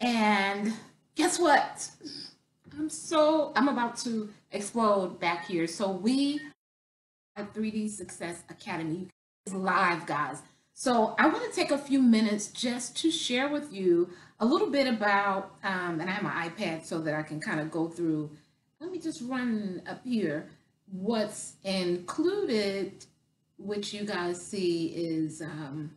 And guess what? I'm so, I'm about to explode back here. So we at 3D Success Academy is live, guys. So I want to take a few minutes just to share with you a little bit about, um, and I have my iPad so that I can kind of go through. Let me just run up here. What's included, which you guys see is um,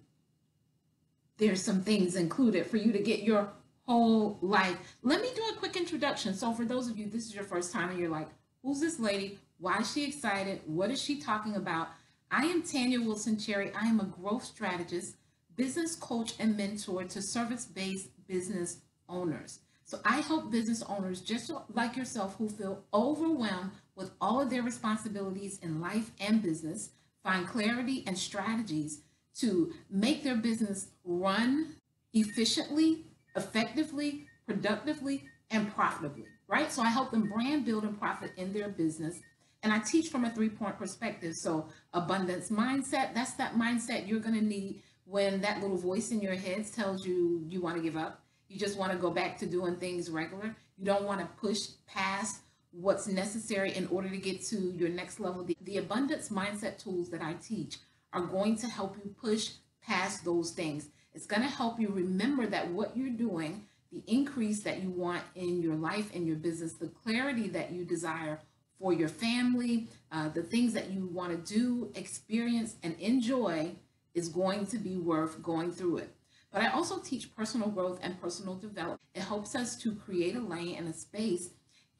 there's some things included for you to get your whole life. Let me do a quick introduction. So for those of you, this is your first time and you're like, who's this lady? Why is she excited? What is she talking about? I am Tanya Wilson Cherry. I am a growth strategist, business coach, and mentor to service-based business owners. So I help business owners just like yourself who feel overwhelmed with all of their responsibilities in life and business find clarity and strategies to make their business run efficiently effectively, productively, and profitably, right? So I help them brand build and profit in their business. And I teach from a three point perspective. So, abundance mindset, that's that mindset you're going to need when that little voice in your head tells you you want to give up. You just want to go back to doing things regular. You don't want to push past what's necessary in order to get to your next level. The, the abundance mindset tools that I teach are going to help you push past those things. It's going to help you remember that what you're doing, the increase that you want in your life and your business, the clarity that you desire for your family, uh, the things that you want to do, experience, and enjoy is going to be worth going through it. But I also teach personal growth and personal development. It helps us to create a lane and a space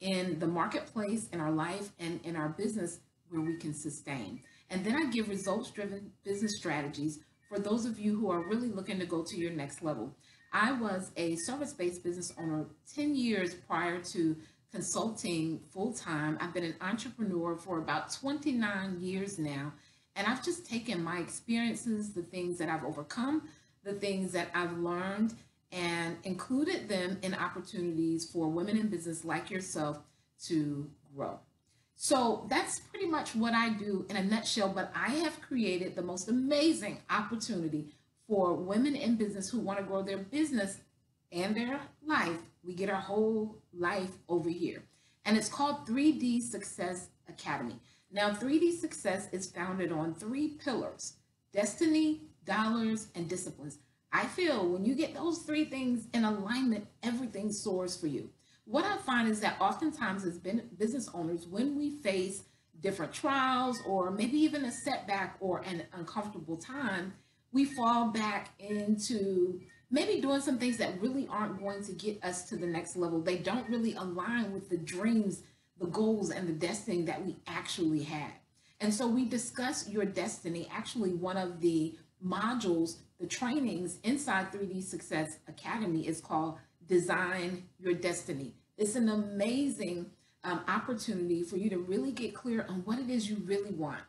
in the marketplace, in our life, and in our business where we can sustain. And then I give results driven business strategies for those of you who are really looking to go to your next level. I was a service-based business owner 10 years prior to consulting full-time. I've been an entrepreneur for about 29 years now, and I've just taken my experiences, the things that I've overcome, the things that I've learned, and included them in opportunities for women in business like yourself to grow. So that's pretty much what I do in a nutshell, but I have created the most amazing opportunity for women in business who want to grow their business and their life. We get our whole life over here. And it's called 3D Success Academy. Now, 3D Success is founded on three pillars destiny, dollars, and disciplines. I feel when you get those three things in alignment, everything soars for you what I find is that oftentimes as business owners, when we face different trials or maybe even a setback or an uncomfortable time, we fall back into maybe doing some things that really aren't going to get us to the next level. They don't really align with the dreams, the goals, and the destiny that we actually had. And so we discuss your destiny. Actually, one of the modules, the trainings inside 3D Success Academy is called design your destiny. It's an amazing um, opportunity for you to really get clear on what it is you really want.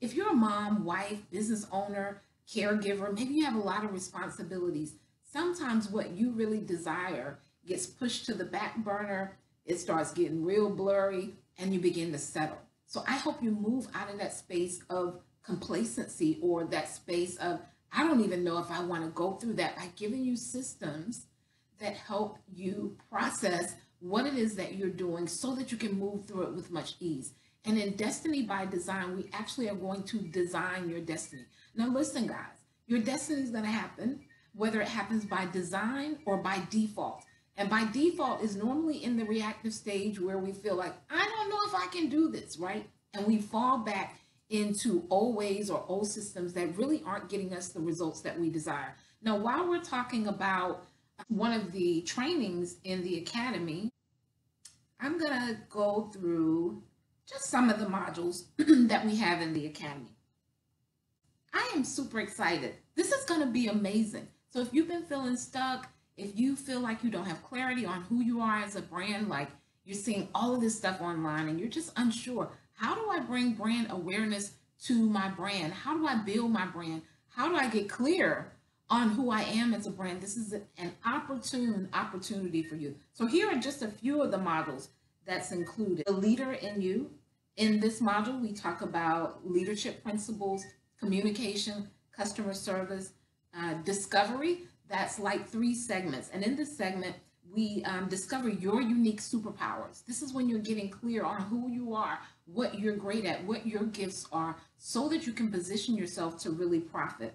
If you're a mom, wife, business owner, caregiver, maybe you have a lot of responsibilities. Sometimes what you really desire gets pushed to the back burner, it starts getting real blurry, and you begin to settle. So I hope you move out of that space of complacency or that space of, I don't even know if I want to go through that by giving you systems that help you process what it is that you're doing so that you can move through it with much ease. And in Destiny by Design, we actually are going to design your destiny. Now, listen, guys, your destiny is going to happen whether it happens by design or by default. And by default is normally in the reactive stage where we feel like, I don't know if I can do this, right? And we fall back into old ways or old systems that really aren't getting us the results that we desire. Now, while we're talking about one of the trainings in the academy, I'm going to go through just some of the modules that we have in the academy. I am super excited. This is going to be amazing. So if you've been feeling stuck, if you feel like you don't have clarity on who you are as a brand, like you're seeing all of this stuff online and you're just unsure, how do I bring brand awareness to my brand? How do I build my brand? How do I get clear on who I am as a brand. This is an opportune opportunity for you. So here are just a few of the models that's included. The leader in you. In this module, we talk about leadership principles, communication, customer service, uh, discovery. that's like three segments. And in this segment, we um, discover your unique superpowers. This is when you're getting clear on who you are, what you're great at, what your gifts are, so that you can position yourself to really profit.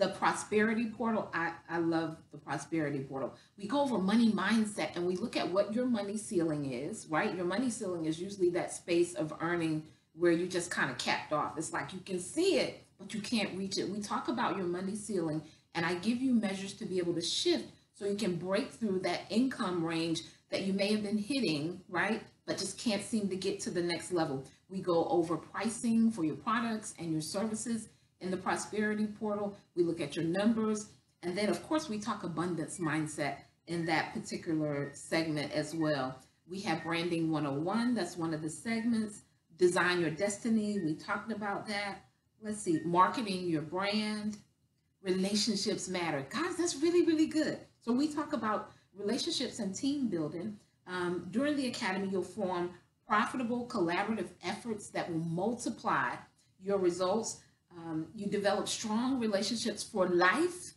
The prosperity portal, I, I love the prosperity portal. We go over money mindset and we look at what your money ceiling is, right? Your money ceiling is usually that space of earning where you just kind of capped off. It's like you can see it, but you can't reach it. We talk about your money ceiling and I give you measures to be able to shift so you can break through that income range that you may have been hitting, right? But just can't seem to get to the next level. We go over pricing for your products and your services in the prosperity portal. We look at your numbers. And then, of course, we talk abundance mindset in that particular segment as well. We have Branding 101, that's one of the segments. Design Your Destiny, we talked about that. Let's see, marketing your brand, relationships matter. Guys, that's really, really good. So we talk about relationships and team building. Um, during the academy, you'll form profitable collaborative efforts that will multiply your results. Um, you develop strong relationships for life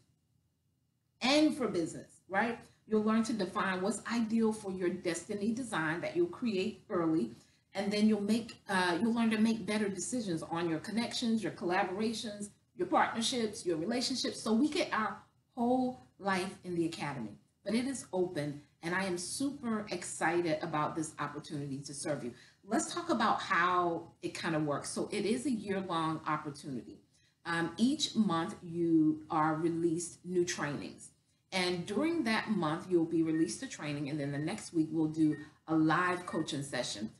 and for business, right? You'll learn to define what's ideal for your destiny design that you'll create early, and then you'll make uh, you'll learn to make better decisions on your connections, your collaborations, your partnerships, your relationships. So we get our whole life in the academy, but it is open and I am super excited about this opportunity to serve you. Let's talk about how it kind of works. So it is a year-long opportunity. Um, each month you are released new trainings. And during that month, you'll be released to training. And then the next week, we'll do a live coaching session.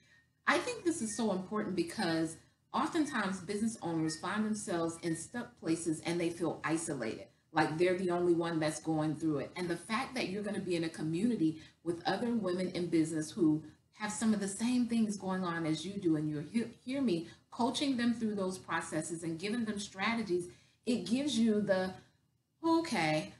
I think this is so important because oftentimes business owners find themselves in stuck places and they feel isolated like they're the only one that's going through it and the fact that you're going to be in a community with other women in business who have some of the same things going on as you do and you hear, hear me coaching them through those processes and giving them strategies it gives you the okay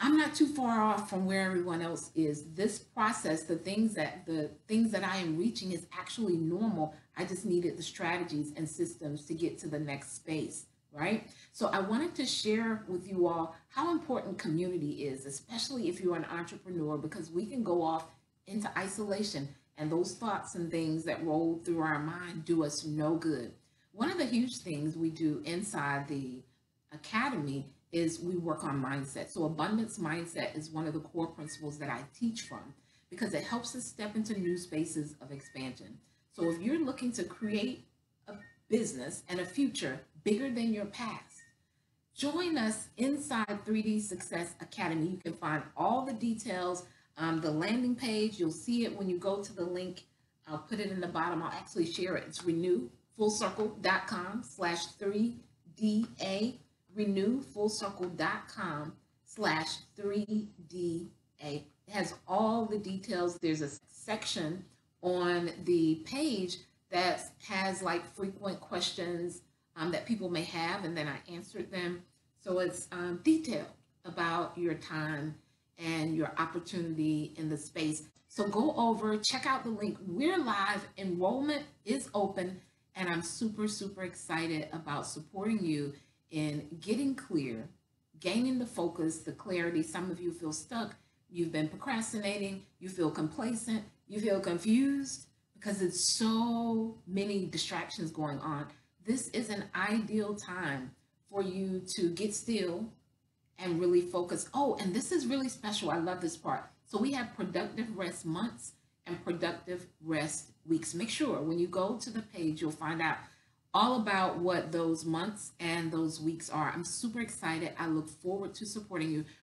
i'm not too far off from where everyone else is. This process the things that the things that i am reaching is actually normal. I just needed the strategies and systems to get to the next space, right? So I wanted to share with you all how important community is, especially if you're an entrepreneur, because we can go off into isolation and those thoughts and things that roll through our mind do us no good. One of the huge things we do inside the academy is we work on mindset. So abundance mindset is one of the core principles that I teach from because it helps us step into new spaces of expansion. So if you're looking to create a business and a future bigger than your past, join us inside 3D Success Academy. You can find all the details, um, the landing page. You'll see it when you go to the link. I'll put it in the bottom. I'll actually share it. It's renewfullcircle.com slash 3DA, renewfullcircle.com slash 3DA. It has all the details. There's a section on the page that has like frequent questions um, that people may have, and then I answered them. So it's um, detailed about your time and your opportunity in the space. So go over, check out the link. We're live, enrollment is open, and I'm super, super excited about supporting you in getting clear, gaining the focus, the clarity. Some of you feel stuck, you've been procrastinating, you feel complacent, you feel confused because it's so many distractions going on. This is an ideal time for you to get still and really focus. Oh, and this is really special. I love this part. So we have productive rest months and productive rest weeks. Make sure when you go to the page, you'll find out all about what those months and those weeks are. I'm super excited. I look forward to supporting you.